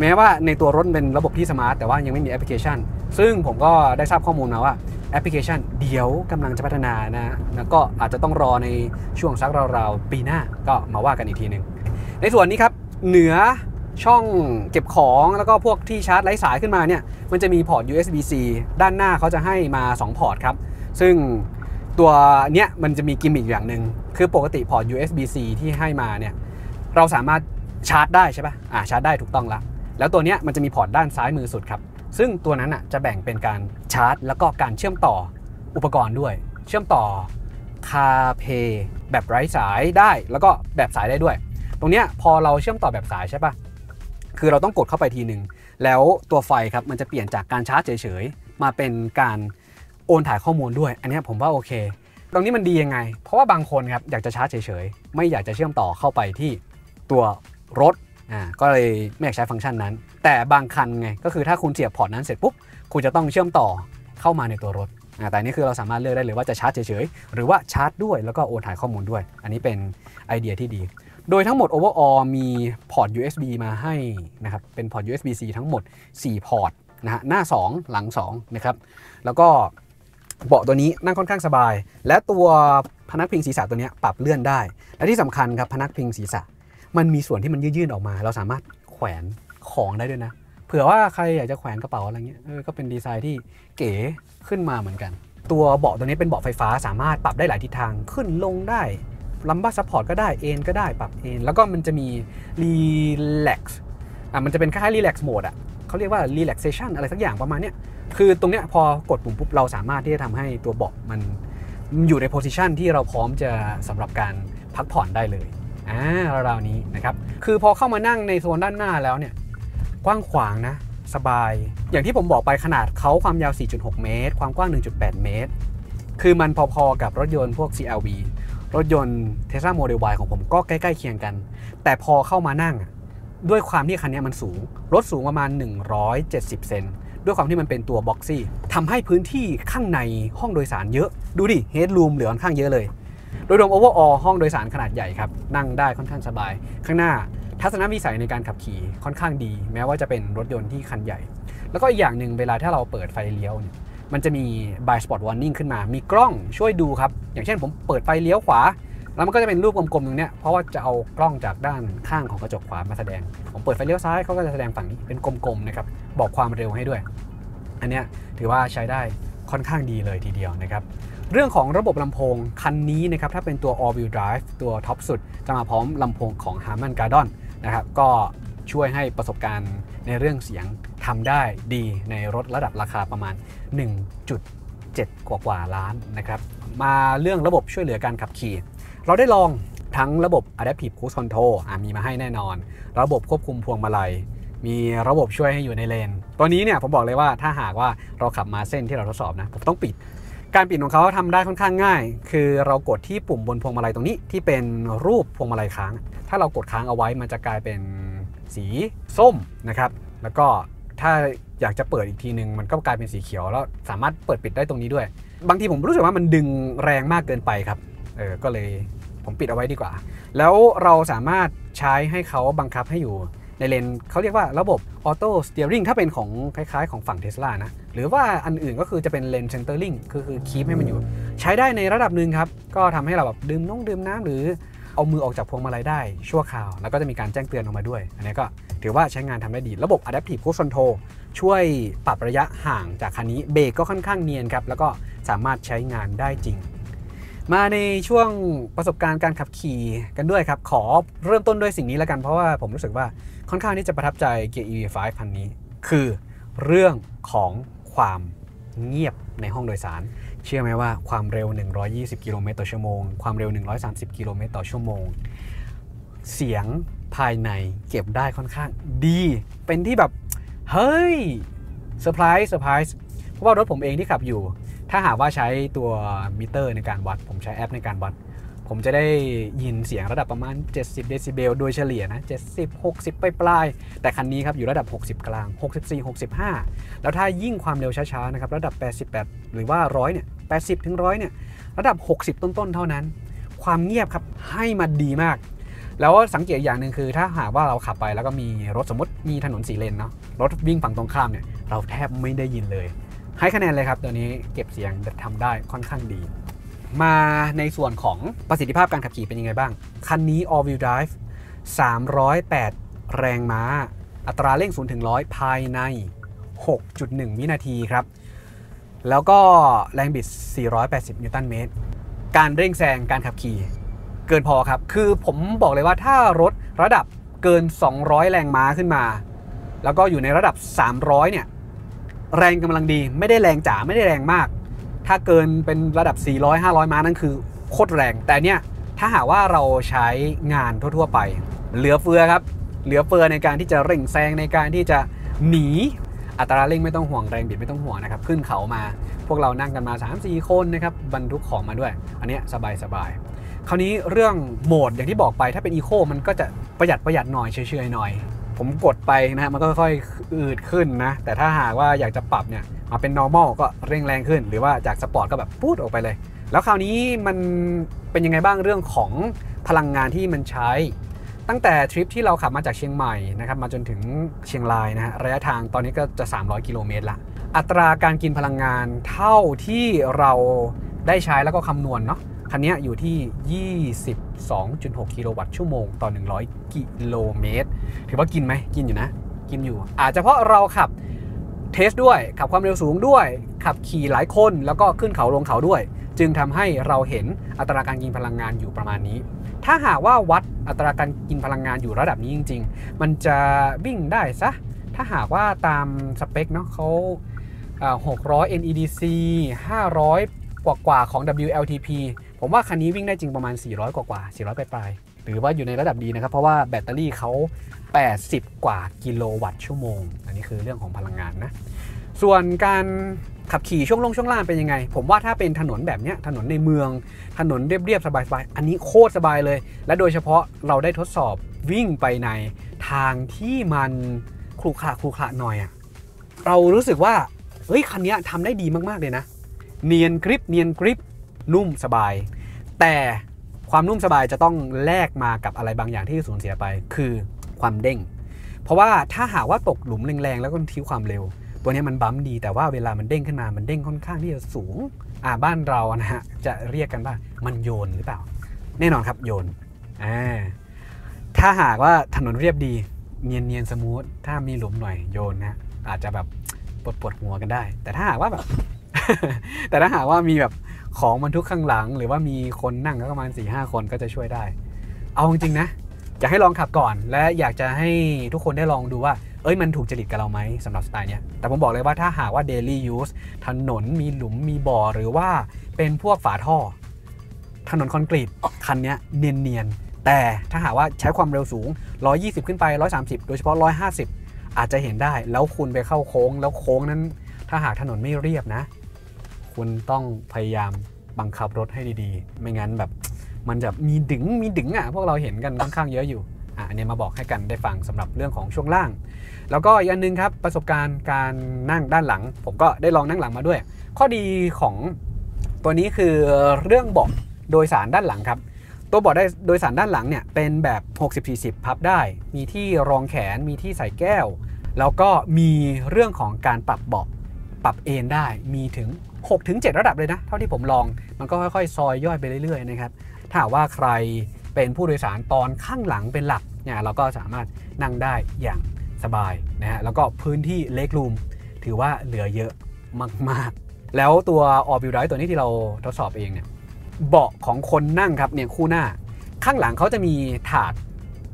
แม้ว่าในตัวรถเป็นระบบที่ smart แต่ว่ายังไม่มีแอปพลิเคชัน ซึ่งผมก็ได้ทราบข้อมูลมาว่าแอปพลิเคชันเดี๋ยวกำลังจะพัฒนานะแล้วก็อาจจะต้องรอในช่วงสักราวๆปีหน้าก็มาว่ากันอีกทีหนึ่งในส่วนนี้ครับเหนือ ช่องเก็บของแล้วก็พวกที่ชาร์จไร้สายขึ้นมาเนี่ยมันจะมีพอร์ต USB-C ด้านหน้าเขาจะให้มา 2 พอร์ตครับ ซึ่งตัวเนี้ยมันจะมีกิมมิคอย่างหนึ่งคือปกติพอร์ต USB-C ที่ให้มาเนี่ยเราสามารถชาร์จได้ใช่ปะอ่าชาร์จได้ถูกต้องละแล้วตัวเนี้ยมันจะมีพอร์ตด้านซ้ายมือสุดครับ ซึ่งตัวนั้นอะจะแบ่งเป็นการชาร์จ แล้วก็การเชื่อมต่ออุปกรณ์ด้วย เชื่อมต่อ CarPlay แบบไร้สายได้ แล้วก็แบบสายได้ด้วย ตรงเนี้ยพอเราเชื่อมต่อแบบสายใช่ปะ คือเราต้องกดเข้าไปทีหนึ่งแล้วตัวไฟครับมันจะเปลี่ยนจากการชาร์จเฉยๆ มาเป็นการโอนถ่ายข้อมูลด้วย อันนี้ผมว่าโอเค ตรงนี้มันดียังไง เพราะว่าบางคนครับอยากจะชาร์จเฉยๆ ไม่อยากจะเชื่อมต่อเข้าไปที่ตัวรถอ่าก็เลยไม่อยากใช้ฟังก์ชันนั้น แต่บางคันไงก็คือถ้าคุณเสียบพอร์ตนั้นเสร็จปุ๊บคุณจะต้องเชื่อมต่อเข้ามาในตัวรถอ่าแต่อันนี่คือเราสามารถเลือกได้เลยว่าจะชาร์จเฉยๆ หรือว่าชาร์จด้วยแล้วก็โอนถ่ายข้อมูลด้วย อันนี้เป็นไอเดียที่ดี โดยทั้งหมด overall มีพอร์ต USB มาให้นะครับเป็นพอร์ต USB-C ทั้งหมด 4 พอร์ตนะฮะหน้า 2 หลัง2นะครับแล้วก็เบาะตัวนี้นั่งค่อนข้างสบาย และตัวพนักพิงศีรษะตัวนี้ปรับเลื่อนได้ และที่สำคัญครับพนักพิงศีรษะ มันมีส่วนที่มันยื่นๆออกมา เราสามารถแขวนของได้ด้วยนะ เผื่อว่าใครอยากจะแขวนกระเป๋าอะไรเงี้ยก็เป็นดีไซน์ที่เก๋ขึ้นมาเหมือนกัน ตัวเบาะตัวนี้เป็นเบาะไฟฟ้าสามารถปรับได้หลายทิศทางขึ้นลงได้ lumbar support ก็ได้เอนก็ได้ปรับเอนแล้วก็มันจะมี relax อะมันจะเป็นคล้ายๆ relax mode อะเขาเรียกว่า relaxation อะไรสักอย่างประมาณเนี้ยคือตรงเนี้ยพอกดปุ่มปุ๊บเราสามารถที่จะทำให้ตัวเบาะมันอยู่ในโพสิชันที่เราพร้อมจะสำหรับการพักผ่อนได้เลยอ่าราวนี้นะครับคือพอเข้ามานั่งในโซนด้านหน้าแล้วเนี่ยกว้างขวางนะสบาย อย่างที่ผมบอกไปขนาดเขาความยาว 4.6 เมตร ความกว้าง 1.8 เมตร คือมันพอๆกับรถยนต์พวก CRV รถยนต์ Tesla Model Y ของผมก็ใกล้ๆเคียงกัน แต่พอเข้ามานั่ง ด้วยความที่คันนี้มันสูง รถสูงประมาณ 170 เซนด้วยความที่มันเป็นตัว boxy ทำให้พื้นที่ข้างในห้องโดยสารเยอะ ดูดิ headroom เหลือค่อนข้างเยอะเลย โดยรวม overall ห้องโดยสารขนาดใหญ่ครับ นั่งได้ค่อนข้างสบาย ข้างหน้าทัศนวิสัยในการขับขี่ค่อนข้างดี แม้ว่าจะเป็นรถยนต์ที่คันใหญ่ แล้วก็อีกอย่างหนึ่งเวลาถ้าเราเปิดไฟเลี้ยวเนี่ย มันจะมี blind spot warning ขึ้นมา มีกล้องช่วยดูครับ อย่างเช่นผมเปิดไฟเลี้ยวขวา แล้วมันก็จะเป็นรูปกลมๆตรงเนี้ย เพราะว่าจะเอากล้องจากด้านข้างของกระจกขวามาแสดง ผมเปิดไฟเลี้ยวซ้ายเขาก็จะแสดงฝั่งนี้เป็นกลมๆนะครับ บอกความเร็วให้ด้วย อันเนี้ยถือว่าใช้ได้ค่อนข้างดีเลยทีเดียวนะครับเรื่องของระบบลำโพงคันนี้นะครับถ้าเป็นตัว all wheel drive ตัวท็อปสุด จะมาพร้อมลำโพงของ Harman Kardon นะครับก็ช่วยให้ประสบการณ์ในเรื่องเสียงทำได้ดีในรถระดับราคาประมาณ 1.7 กว่ากว่าล้านนะครับ มาเรื่องระบบช่วยเหลือการขับขี่ เราได้ลองทั้งระบบ Adaptive Cruise Control อะมีมาให้แน่นอน ระบบควบคุมพวงมาลัย มีระบบช่วยให้อยู่ในเลน ตัวนี้เนี่ยผมบอกเลยว่าถ้าหากว่าเราขับมาเส้นที่เราทดสอบนะ ผมต้องปิด การปิดของเขาทำได้ค่อนข้างง่าย คือเรากดที่ปุ่มบนพวงมาลัยตรงนี้ที่เป็นรูปพวงมาลัยค้าง ถ้าเรากดค้างเอาไว้มันจะกลายเป็นสีส้มนะครับ แล้วก็ ถ้าอยากจะเปิดอีกทีหนึ่งมันก็กลายเป็นสีเขียวแล้วสามารถเปิดปิดได้ตรงนี้ด้วย บางทีผมรู้สึกว่ามันดึงแรงมากเกินไปครับเออก็เลยผมปิดเอาไว้ดีกว่า แล้วเราสามารถใช้ให้เขาบังคับให้อยู่ในเลนเขาเรียกว่าระบบ auto steering ถ้าเป็นของคล้ายๆ ของฝั่งเท s l a นะ หรือว่าอันอื่นก็คือจะเป็น lane centering คือคือ keep ให้มันอยู่ ใช้ได้ในระดับหนึ่งครับ ก็ทำให้เราแบบดื่มน้องดื่มน้ำหรือเอามือออกจากพวงมาลัยได้ชั่วคราว แล้วก็จะมีการแจ้งเตือนออกมาด้วย อันนี้ก็ ถือว่าใช้งานทำได้ดี ระบบ Adaptive Cruise Control ช่วยปรับระยะห่างจากคันนี้เบรกก็ค่อนข้างเนียนครับแล้วก็สามารถใช้งานได้จริง มาในช่วงประสบการณ์การขับขี่กันด้วยครับ ขอเริ่มต้นด้วยสิ่งนี้แล้วกันเพราะว่าผมรู้สึกว่าค่อนข้างที่จะประทับใจเกียร์ EV5 คันนี้ คือเรื่องของความเงียบในห้องโดยสาร เชื่อไหมว่าความเร็ว 120 กิโลเมตรต่อชั่วโมง ความเร็ว 130 กิโลเมตรต่อชั่วโมง เสียงภายในเก็บได้ค่อนข้างดี เป็นที่แบบ เฮ้ย surprise surprise เพราะว่ารถผมเองที่ขับอยู่ ถ้าหากว่าใช้ตัวมิเตอร์ในการวัด ผมใช้แอปในการวัด ผมจะได้ยินเสียงระดับประมาณ 70 เดซิเบลโดยเฉลี่ยนะ 70 60 ปลายปลาย แต่คันนี้ครับอยู่ระดับ 60 กลาง 64 65 แล้วถ้ายิ่งความเร็วช้าๆนะครับระดับ 88 หรือว่า 100 เนี่ย 80 ถึง 100 เนี่ยระดับ 60 ต้นๆ เท่านั้น ความเงียบครับให้มาดีมาก แล้วสังเกตอย่างหนึ่งคือ ถ้าหากว่าเราขับไปแล้วก็มีรถสมมติมีถนนสีเลนเนาะรถวิ่งฝั่งตรงข้ามเนี่ยเราแทบไม่ได้ยินเลย ให้คะแนนเลยครับตัวนี้เก็บเสียงทำได้ค่อนข้างดี มาในส่วนของประสิทธิภาพการขับขี่เป็นยังไงบ้าง คันนี้ all wheel drive 308 แรงม้า อัตราเร่ง 0 ถึง 100 ภายใน 6.1 วินาทีครับ แล้วก็แรงบิด 480 นิวตันเมตร การเร่งแซงการขับขี่ กินพอครับ คือผมบอกเลยว่าถ้ารถระดับเกิน 200 แรงม้าขึ้นมา แล้วก็อยู่ในระดับ 300 เนี่ย แรงกำลังดีไม่ได้แรงจ๋าไม่ได้แรงมาก ถ้าเกินเป็นระดับ 400 500 ม้านั่นคือโคตรแรง แต่เนี่ยถ้าหากว่าเราใช้งานทั่วๆไป เหลือเฟือครับ เหลือเฟือในการที่จะเร่งแซงในการที่จะหนีอัตราเร่งไม่ต้องห่วงแรงบิดไม่ต้องห่วงนะครับ ขึ้นเขามา พวกเรานั่งกันมา 3-4 คนนะครับบรรทุกของมาด้วย อันนี้สบายสบาย คราวนี้เรื่องโหมดอย่างที่บอกไปถ้าเป็นอีโคมันก็จะประหยัดประหยัดหน่อยเฉยๆหน่อย ผมกดไปนะมันก็ค่อยๆอืดขึ้นนะ แต่ถ้าหากว่าอยากจะปรับเนี่ยมาเป็น normal ก็เร่งแรงขึ้น หรือว่าจากสปอร์ตก็แบบพูดออกไปเลย แล้วคราวนี้มันเป็นยังไงบ้างเรื่องของพลังงานที่มันใช้ ตั้งแต่ทริปที่เราขับมาจากเชียงใหม่นะครับมาจนถึงเชียงรายนะฮะระยะทางตอนนี้ก็จะ 300 กิโลเมตรละอัตราการกินพลังงานเท่าที่เราได้ใช้แล้วก็คำนวณเนาะ คันนี้อยู่ที่ 22.6 กิโลวัตต์ชั่วโมงต่อ 100 กิโลเมตร ถือว่ากินไหม กินอยู่นะ กินอยู่ อาจจะเพราะเราขับเทสด้วย ขับความเร็วสูงด้วย ขับขี่หลายคน แล้วก็ขึ้นเขาลงเขาด้วย จึงทำให้เราเห็นอัตราการกินพลังงานอยู่ประมาณนี้ ถ้าหากว่าวัดอัตราการกินพลังงานอยู่ระดับนี้จริง ๆ มันจะวิ่งได้ซะ ถ้าหากว่าตามสเปคเนาะเขาอ่า600 NEDC 500 กว่ากว่าๆของ WLTP ผมว่าคันนี้วิ่งได้จริงประมาณ 400 กว่ากว่าๆ400 ปลายๆหรือว่าอยู่ในระดับดีนะครับ เพราะว่าแบตเตอรี่เขา 80 กว่ากิโลวัตต์ชั่วโมง อันนี้คือเรื่องของพลังงานนะ ส่วนการขับขี่ช่วงลงช่วงล่างเป็นยังไง ผมว่าถ้าเป็นถนนแบบเนี้ยถนนในเมืองถนนเรียบๆ สบายๆ อันนี้โคตรสบายเลย และโดยเฉพาะเราได้ทดสอบวิ่งไปในทางที่มันครุขระครุขระหน่อยอะเรารู้สึกว่าเฮ้ยคันนี้ทำได้ดีมากๆเลยนะ เนียนกริปเนียนกริป นุ่มสบาย แต่ความนุ่มสบายจะต้องแลกมากับอะไรบางอย่างที่สูญเสียไป คือความเด้ง เพราะว่าถ้าหากว่าตกหลุมแรงๆแล้วก็ด้วยความเร็ว ตัวนี้มันบัมดี แต่ว่าเวลามันเด้งขึ้นมามันเด้งค่อนข้างที่จะสูงอ่าบ้านเรานะฮะจะเรียกกันว่ามันโยนหรือเปล่า แน่นอนครับโยนอ่าถ้าหากว่าถนนเรียบดีเนียนเนียน smooth ถ้ามีหลุมหน่อยโยนนะอาจจะแบบปวดปวดหัวกันได้ แต่ถ้าหากว่าแบบ แต่ถ้าหากว่ามีแบบ ของบรรทุกข้างหลัง หรือว่ามีคนนั่งก็ประมาณสี่ห้าคนก็จะช่วยได้ เอาจริงๆนะอยากให้ลองขับก่อน และอยากจะให้ทุกคนได้ลองดูว่า เอ้ยมันถูกจริตกับเราไหมสำหรับสไตล์เนี้ยแต่ผมบอกเลยว่าถ้าหากว่า daily use ถนนมีหลุมมีบ่อหรือว่าเป็นพวกฝาท่อ ถนนคอนกรีตคันเนี้ยเนียนๆแต่ถ้าหากว่าใช้ความเร็วสูง 120 ขึ้นไป 130 โดยเฉพาะ 150 อาจจะเห็นได้แล้วคุณไปเข้าโค้ง แล้วโค้งนั้น ถ้าหากถนนไม่เรียบนะ คุณต้องพยายามบังคับรถให้ดีๆ ไม่งั้นแบบมันจะมีดึงมีดึงอะพวกเราเห็นกันค่อนข้างเยอะอยู่อะอันนี้มาบอกให้กันได้ฟังสำหรับเรื่องของช่วงล่าง แล้วก็อีกอันหนึงครับประสบการณ์การนั่งด้านหลัง ผมก็ได้ลองนั่งหลังมาด้วย ข้อดีของตัวนี้คือเรื่องเบาะโดยสารด้านหลังครับ ตัวเบาะได้โดยสารด้านหลังเนี่ยเป็นแบบ 60-40 พับได้ มีที่รองแขนมีที่ใส่แก้ว แล้วก็มีเรื่องของการปรับเบาะ ปรับเอนได้มีถึง 6-7 ระดับเลยนะ เท่าที่ผมลองมันก็ค่อยๆ ซอยย่อยไปเรื่อยๆนะครับถ้าว่าใครเป็นผู้โดยสารตอนข้างหลังเป็นหลักเนี่ยเราก็สามารถนั่งได้อย่างสบายนะฮะแล้วก็พื้นที่เล็กรูมถือว่าเหลือเยอะมากๆ แล้วตัว All Wheel Drive ตัวนี้ที่เราทดสอบเองเนี่ยเบาะของคนนั่งครับเนี่ยคู่หน้า ข้างหลังเขาจะมีถาด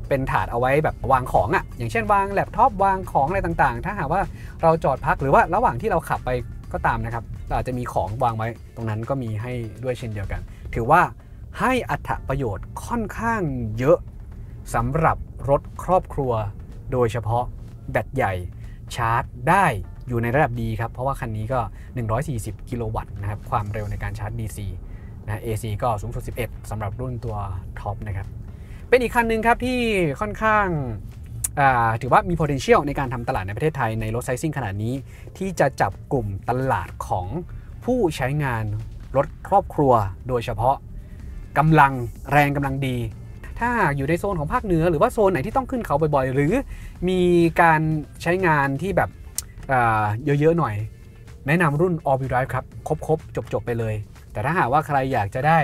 เป็นถาดเอาไว้แบบวางของอะ่ะ อย่างเช่นวางแล็ปท็อปวางของอะไรต่างๆ ถ้าหากว่าเราจอดพักหรือว่าระหว่างที่เราขับไปก็ตามนะครับเราอาจจะมีของวางไว้ตรงนั้นก็มีให้ด้วยเช่นเดียวกัน ถือว่าให้อัตประโยชน์ค่อนข้างเยอะสำหรับรถครอบครัว โดยเฉพาะแบตใหญ่ชาร์จได้อยู่ในระดับดีครับ เพราะว่าคันนี้ก็ 140 กิโลวัตต์นะครับ ความเร็วในการชาร์จ DC นะ AC ก็สูงสุด 11สำหรับรุ่นตัวท็อปนะครับ เป็นอีกคันหนึ่งครับที่ค่อนข้างถือว่ามี potential ในการทำตลาดในประเทศไทยในรถไซซิ่งขนาดนี้ ที่จะจับกลุ่มตลาดของผู้ใช้งานรถครอบครัว โดยเฉพาะกำลังแรงกำลังดี ถ้าอยู่ในโซนของภาคเหนือ หรือว่าโซนไหนที่ต้องขึ้นเขาบ่อยๆ หรือมีการใช้งานที่แบบเยอะๆหน่อย แนะนำรุ่น All Wheel Drive ครับ ครบๆ จบๆ ไปเลย แต่ถ้าหากว่าใครอยากจะได้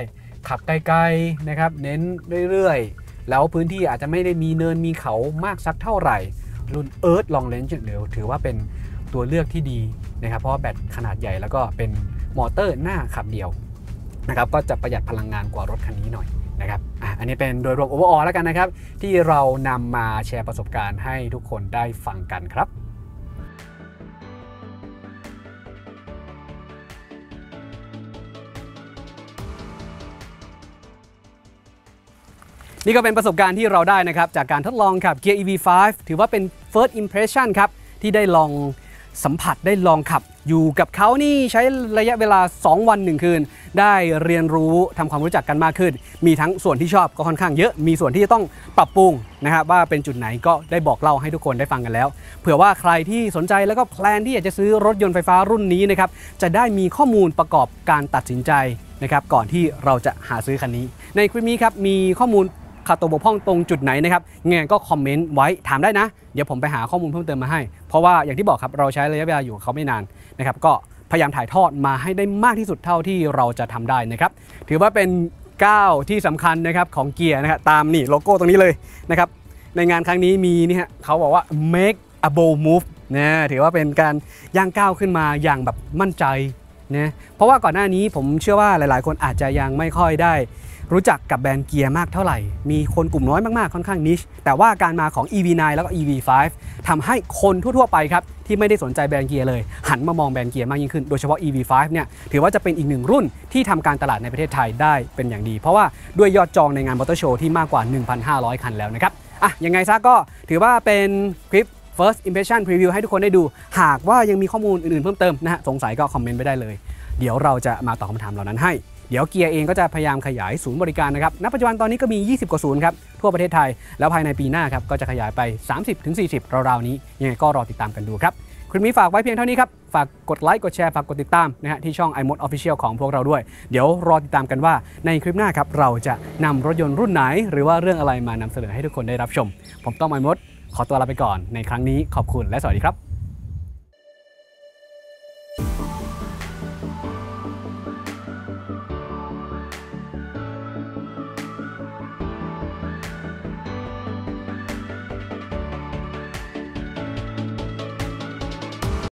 ขับไกลๆนะครับ เน้นเรื่อยๆ แล้วพื้นที่อาจจะไม่ได้มีเนินมีเขามากสักเท่าไหร่ รุ่น Earth Long Range เนี่ยถือว่าเป็นตัวเลือกที่ดีนะครับ เพราะว่าแบตขนาดใหญ่แล้วก็เป็นมอเตอร์หน้าขับเดียวนะครับก็จะประหยัดพลังงานกว่ารถคันนี้หน่อยนะครับอะอันนี้เป็นโดยรวม overall แล้วกันนะครับ ที่เรานำมาแชร์ประสบการณ์ให้ทุกคนได้ฟังกันครับ นี่ก็เป็นประสบการณ์ที่เราได้นะครับ จากการทดลองขับ Gear EV5 ถือว่าเป็น first impression ครับ ที่ได้ลองสัมผัสได้ลองขับ อยู่กับเขานี่ใช้ระยะเวลา 2 วัน 1 คืน ได้เรียนรู้ทำความรู้จักกันมากขึ้น มีทั้งส่วนที่ชอบก็ค่อนข้างเยอะ มีส่วนที่จะต้องปรับปรุงนะครับว่าเป็นจุดไหนก็ได้บอกเล่าให้ทุกคนได้ฟังกันแล้ว เผื่อว่าใครที่สนใจแล้วก็แพลนที่อยากจะซื้อรถยนต์ไฟฟ้ารุ่นนี้นะครับจะได้มีข้อมูลประกอบการตัดสินใจนะครับก่อนที่เราจะหาซื้อคันนี้ ในคลิปนี้ครับมีข้อมูล ขาดตกบกพร่องตรงจุดไหนนะครับไงก็คอมเมนต์ไว้ถามได้นะ เดี๋ยวผมไปหาข้อมูลเพิ่มเติมมาให้ เพราะว่าอย่างที่บอกครับเราใช้ระยะเวลาอยู่เขาไม่นานนะครับก็พยายามถ่ายทอดมาให้ได้มากที่สุดเท่าที่เราจะทำได้นะครับถือว่าเป็นก้าวที่สำคัญนะครับของเกียร์นะครับตามนี่โลโก้ตรงนี้เลยนะครับในงานครั้งนี้มีนี่ฮะเขาบอกว่า make a bold move นะถือว่าเป็นการย่างก้าวขึ้นมาอย่างแบบมั่นใจ นะเพราะว่าก่อนหน้านี้ผมเชื่อว่าหลาย ๆ คนอาจจะยังไม่ค่อยได้ รู้จักกับแบรนด์เกียร์มากเท่าไหร่ มีคนกลุ่มน้อยมาก ๆ ค่อนข้างนิช แต่ว่าการมาของ EV9 แล้วก็ EV5 ทำให้คนทั่ว ๆ ไปครับ ที่ไม่ได้สนใจแบรนด์เกียร์เลย หันมามองแบรนด์เกียร์มากยิ่งขึ้น โดยเฉพาะ EV5 เนี่ยถือว่าจะเป็นอีกหนึ่งรุ่นที่ทำการตลาดในประเทศไทยได้เป็นอย่างดี เพราะว่าด้วยยอดจองในงานมอเตอร์โชว์ที่มากกว่า 1,500 คันแล้วนะครับอะยังไงซะก็ถือว่าเป็นคลิป first impression preview ให้ทุกคนได้ดู หากว่ายังมีข้อมูลอื่นๆเพิ่มเติมนะฮะสงสัยก็คอมเมนต์ไปได้เลย เดี๋ยวเราจะมาตอบคำถามเหล่านั้นให้เดี๋ยวเกียร์เองก็จะพยายามขยายศูนย์บริการนะครับ ณ ปัจจุบันตอนนี้ก็มี 20 กว่าศูนย์ครับ ทั่วประเทศไทย แล้วภายในปีหน้าครับ ก็จะขยายไป 30-40 ราวๆ นี้ ยังไงก็รอติดตามกันดูครับ คลิปนี้ฝากไว้เพียงเท่านี้ครับ ฝากกดไลค์ กดแชร์ ฝากกดติดตามนะฮะที่ช่อง iMod Official ของพวกเราด้วย เดี๋ยวรอติดตามกันว่าในคลิปหน้าครับเราจะนำรถยนต์รุ่นไหน หรือว่าเรื่องอะไรมานำเสนอให้ทุกคนได้รับชม ผมต้อง iMod ขอตัวลาไปก่อนในครั้งนี้ขอบคุณและสวัสดีครับ